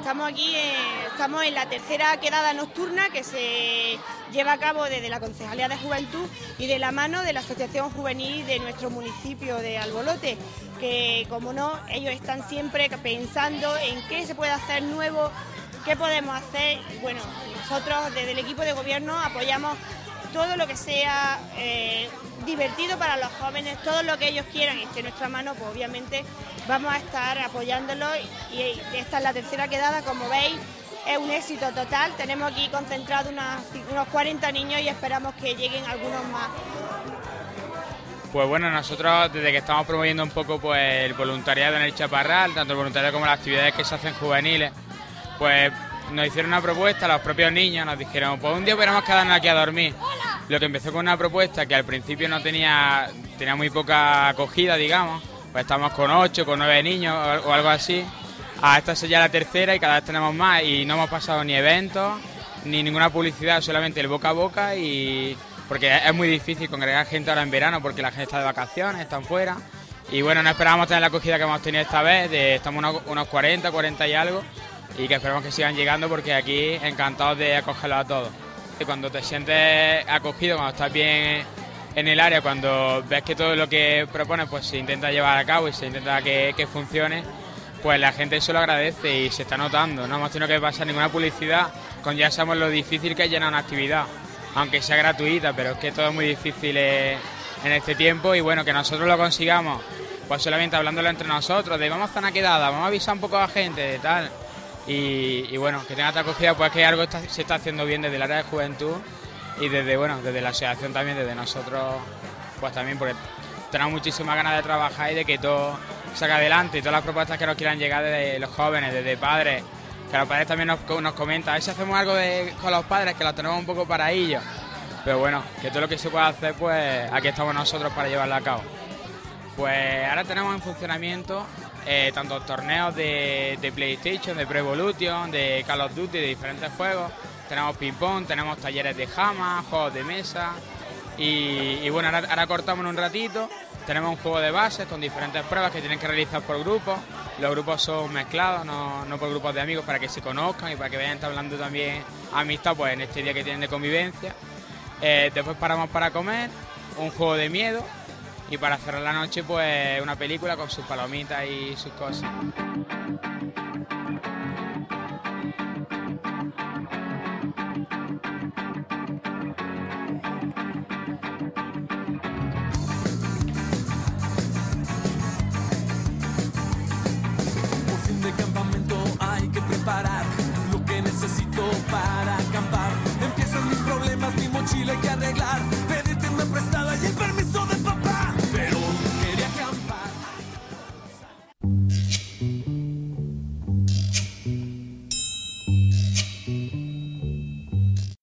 estamos aquí, eh, estamos en la tercera quedada nocturna que se lleva a cabo desde la Concejalía de Juventud y de la mano de la Asociación Juvenil de nuestro municipio de Albolote, que como no, ellos están siempre pensando en qué se puede hacer nuevo, qué podemos hacer. Bueno, nosotros desde el equipo de gobierno apoyamos todo lo que sea eh, divertido para los jóvenes, todo lo que ellos quieran y esté en nuestra mano, pues obviamente vamos a estar apoyándolo y esta es la tercera quedada, como veis, es un éxito total. Tenemos aquí concentrados unos 40 niños y esperamos que lleguen algunos más. Pues bueno, nosotros desde que estamos promoviendo un poco pues el voluntariado en el Chaparral, tanto el voluntariado como las actividades que se hacen juveniles, pues nos hicieron una propuesta, los propios niños nos dijeron, pues un día podemos quedarnos aquí a dormir. Lo que empezó con una propuesta que al principio no tenía, tenía muy poca acogida, digamos, pues estamos con ocho, con nueve niños o, algo así. A esta es ya la tercera y cada vez tenemos más y no hemos pasado ni eventos, ni ninguna publicidad, solamente el boca a boca y porque es muy difícil congregar gente ahora en verano porque la gente está de vacaciones, están fuera. Y bueno, no esperábamos tener la acogida que hemos tenido esta vez, de, estamos unos, unos 40, 40 y algo, y que esperamos que sigan llegando porque aquí encantados de acogerlos a todos. Cuando te sientes acogido, cuando estás bien en el área, cuando ves que todo lo que propones pues se intenta llevar a cabo y se intenta que, funcione, pues la gente eso lo agradece y se está notando. No hemos tenido que pasar ninguna publicidad, con ya sabemos lo difícil que es llenar una actividad, aunque sea gratuita, pero es que todo es muy difícil en este tiempo y bueno, que nosotros lo consigamos, pues solamente hablándolo entre nosotros, de vamos a hacer una quedada, vamos a avisar un poco a la gente, de tal. Y, bueno, que tenga esta acogida, pues que algo se está haciendo bien desde el área de juventud y desde, bueno, desde la asociación también, desde nosotros, pues también, porque tenemos muchísimas ganas de trabajar y de que todo salga adelante y todas las propuestas que nos quieran llegar desde los jóvenes, desde padres, que los padres también nos, nos comentan, a ver si hacemos algo con los padres, que los tenemos un poco para ellos. Pero bueno, que todo lo que se pueda hacer, pues aquí estamos nosotros para llevarlo a cabo. Pues ahora tenemos en funcionamiento eh, tanto torneos de, PlayStation, de Pro Evolution, de Call of Duty, de diferentes juegos. Tenemos ping-pong, tenemos talleres de jama, juegos de mesa. Y, bueno, ahora, cortamos en un ratito. Tenemos un juego de bases con diferentes pruebas que tienen que realizar por grupos. Los grupos son mezclados, no, por grupos de amigos, para que se conozcan y para que vayan hablando también amistad pues, en este día que tienen de convivencia. Eh, después paramos para comer, un juego de miedo, y para cerrar la noche pues una película con sus palomitas y sus cosas.